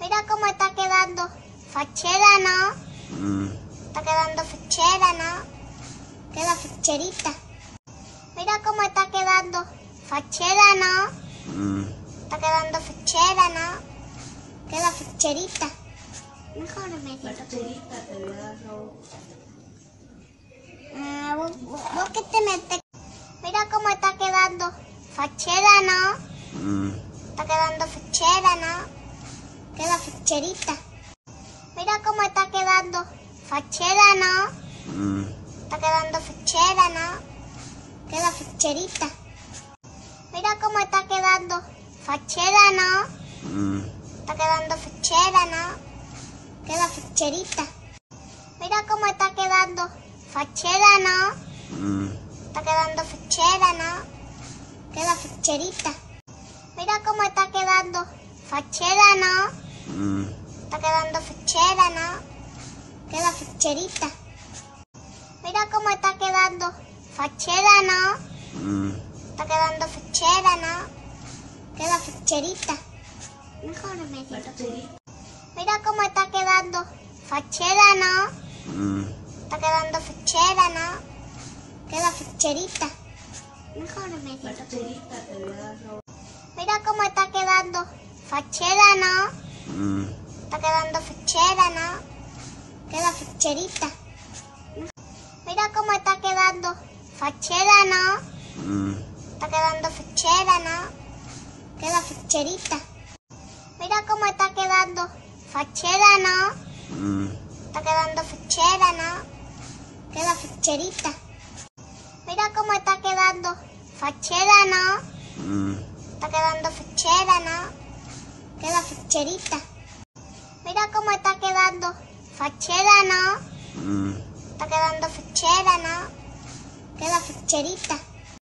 Mira cómo está quedando fachera, ¿no? Mm, Está quedando fachera, ¿no? Queda facherita. Mira cómo está quedando fachera, ¿no? mm, Está quedando fachera, ¿no? Queda facherita. Mejor me Raúl. Ah, vos, vos que te metes. Mira cómo está quedando fachera, ¿no? mm, Está quedando fachera, ¿no? Queda facherita. Mira cómo está quedando fachera, ¿no? mm, Está quedando fachera, ¿no? Queda facherita. Mira cómo está quedando fachera, ¿no? mm, Está quedando fachera, ¿no? Queda facherita. Mira cómo está quedando fachera, ¿no? mm, Está quedando fachera, ¿no? Queda facherita. Mira cómo está quedando fachera, ¿no? mm, Está quedando fachera, ¿no? Queda facherita. Mira cómo está quedando fachera, ¿no? mm, Está quedando fachera, ¿no? Queda facherita. Mejor me. Mira cómo está quedando fachera, ¿no? mm, Está quedando fachera, ¿no? Queda facherita. Mejor me Raúl. Mira cómo está quedando fachera, ¿no? mm, Está quedando fachera, ¿no? Queda facherita. Mira cómo está quedando fachera, ¿no? mm, Está quedando fachera, ¿no? Queda facherita. Mira cómo está quedando fachera, ¿no? mm, Está quedando fachera, ¿no? Queda facherita. Mira cómo está quedando fachera, ¿no? mm, Está quedando fachera, ¿no? Queda facherita. Mira cómo está quedando fachera, ¿no? mm, Está quedando fachera, ¿no? Queda facherita.